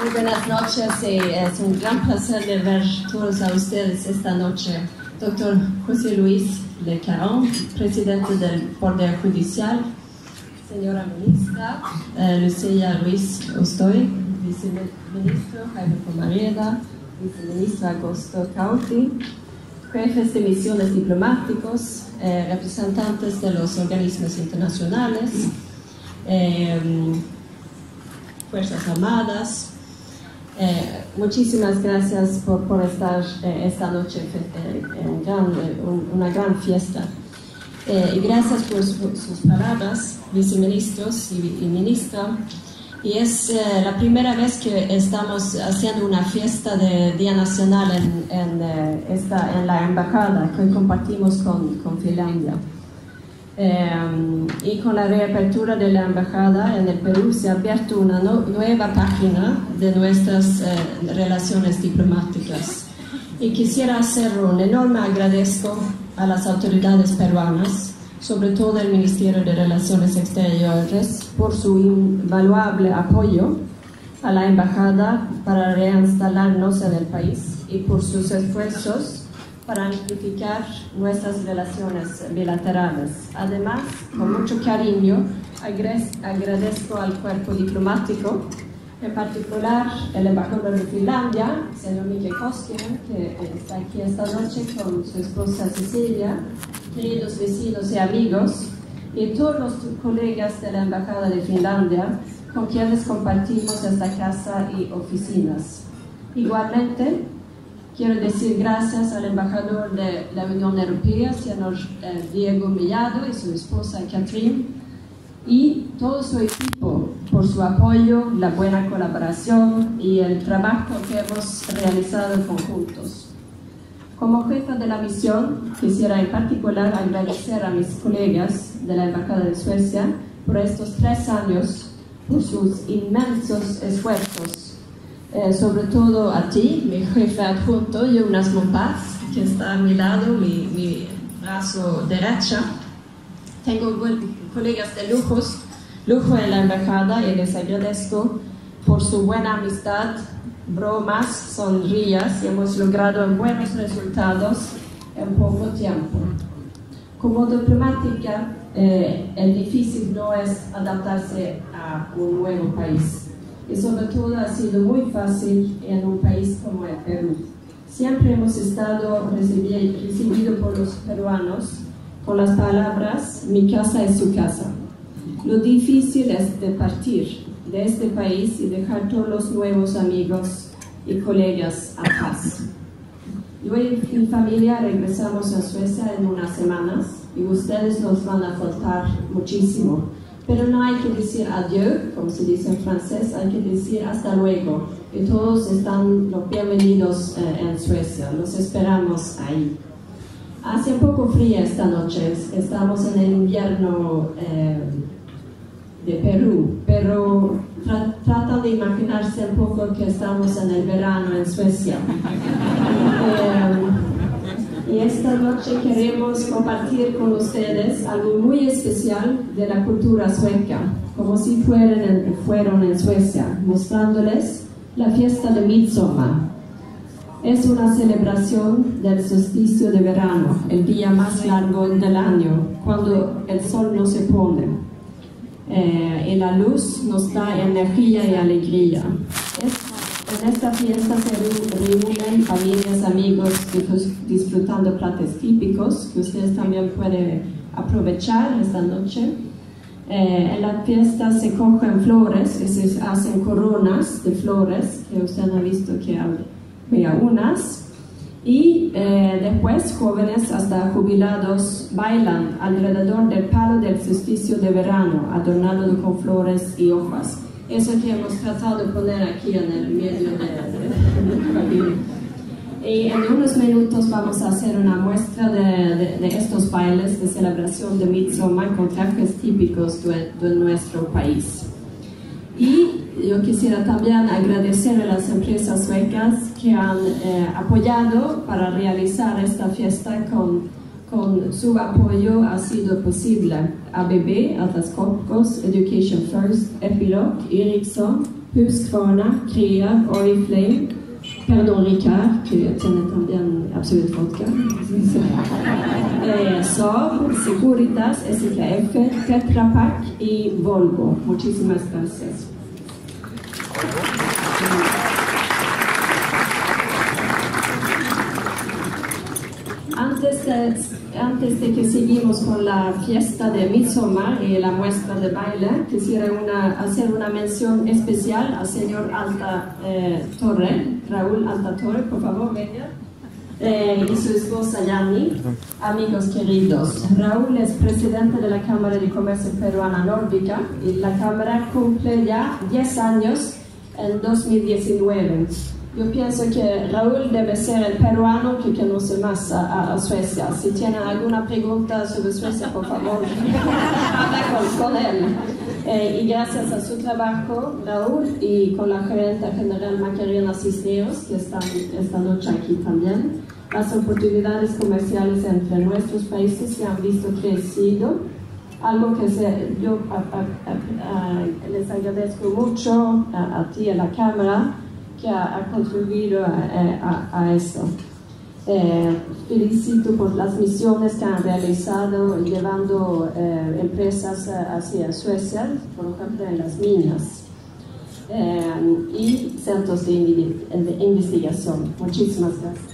Muy buenas noches y es un gran placer de ver todos a ustedes esta noche. Doctor José Luis Le Caron, presidente del Poder Judicial, señora ministra eh, Lucía Luis Ostoy, viceministro Jaime Pomareda, viceministro Augusto Cauti, jefes de misiones diplomáticos, eh, representantes de los organismos internacionales, eh, Fuerzas Armadas, eh, muchísimas gracias por, por estar eh, esta noche eh, en gran, un, una gran fiesta. y gracias por su, sus palabras, viceministros y, y. Y es la primera vez que estamos haciendo una fiesta de Día Nacional en, en, esta, en la embajada que compartimos con, con Finlandia. Eh, y con la reapertura de la embajada en el Perú se ha abierto una nueva página de nuestras eh, relaciones diplomáticas. Y quisiera hacer un enorme agradezco a las autoridades peruanas, sobre todo el Ministerio de Relaciones Exteriores, por su invaluable apoyo a la embajada para reinstalarnos en el país y por sus esfuerzos para amplificar nuestras relaciones bilaterales. Además, con mucho cariño, agradezco al cuerpo diplomático, en particular el embajador de Finlandia, señor Mike Koskinen, que está aquí esta noche con su esposa Cecilia, queridos vecinos y amigos, y todos los colegas de la Embajada de Finlandia, con quienes compartimos esta casa y oficinas. Igualmente, Quiero decir gracias al embajador de la Unión Europea, señor eh, Diego Millado, y su esposa Catherine, y todo su equipo por su apoyo, la buena colaboración y el trabajo que hemos realizado conjuntos. Como jefa de la misión, quisiera en particular agradecer a mis colegas de la Embajada de Suecia por estos tres años, por sus inmensos esfuerzos eh, sobre todo a ti, mi jefe adjunto, Jonas Mompaz, que está a mi lado, mi, mi brazo derecho. Tengo colegas de lujos, lujo en la embajada y les agradezco por su buena amistad, bromas, sonrías y hemos logrado buenos resultados en poco tiempo. Como diplomática, eh, el difícil no es adaptarse a un nuevo país y sobre todo ha sido muy fácil en un país como el Perú. Siempre hemos estado recibidos por los peruanos con las palabras mi casa es su casa. Lo difícil es de partir de este país y dejar todos los nuevos amigos y colegas atrás. Yo y mi familia regresamos a Suecia en unas semanas y ustedes nos van a faltar muchísimo pero no hay que decir adiós, como se dice en francés, hay que decir hasta luego. Y todos están bienvenidos eh, en Suecia, los esperamos ahí. Hace poco fría esta noche, estamos en el invierno eh, de Perú, pero tratan de imaginarse un poco que estamos en el verano en Suecia. Eh, y esta noche queremos compartir con ustedes algo muy especial de la cultura sueca, como si fueran en, fueron en Suecia, mostrándoles la fiesta de Midsommar. Es una celebración del solsticio de verano, el día más largo del año, cuando el sol no se pone. Eh, y la luz nos da energía y alegría. En esta fiesta se reúnen familias, amigos, disfrutando platos típicos que ustedes también pueden aprovechar esta noche. Eh, en la fiesta se cogen flores y se hacen coronas de flores, que usted ha visto que hay unas. Y eh, después jóvenes hasta jubilados bailan alrededor del palo del solsticio de verano, adornado con flores y hojas eso que hemos tratado de poner aquí en el medio de, Y en unos minutos vamos a hacer una muestra de, de, estos bailes de celebración de Midsommar con trajes típicos de, nuestro país. Y yo quisiera también agradecer a las empresas suecas que han eh, apoyado para realizar esta fiesta con, Con su apoyo ha sido posible ABB, Atlas Copcos, Education First, Epiloc, Ericsson, Husqvarna, Crea, Oriflame, Pernod Ricard, que tiene también Absolut Vodka, eh, Saab, Securitas, SKF, Tetra Pak y Volvo. Muchísimas gracias. Antes antes de que seguimos con la fiesta de Midsommar y la muestra de baile, quisiera una, hacer una mención especial al señor Alta eh, Torre, Raúl Alta Torre, por favor, venga. Eh, y su esposa Yani, amigos queridos. Raúl es presidente de la Cámara de Comercio Peruana Nórdica y la Cámara cumple ya 10 años en 2019. Yo pienso que Raúl debe ser el peruano que conoce más a, a Suecia. Si tienen alguna pregunta sobre Suecia, por favor, habla con, él. Eh, y gracias a su trabajo, Raúl, y con la gerente general Macarena Cisneros, que está esta noche aquí también, las oportunidades comerciales entre nuestros países se han visto crecido algo que se, yo les agradezco mucho a, a ti, a la Cámara, que ha, contribuido a, eso. Eh, felicito por las misiones que han realizado llevando eh, empresas hacia Suecia, por ejemplo en las minas eh, y centros de investigación. Muchísimas gracias.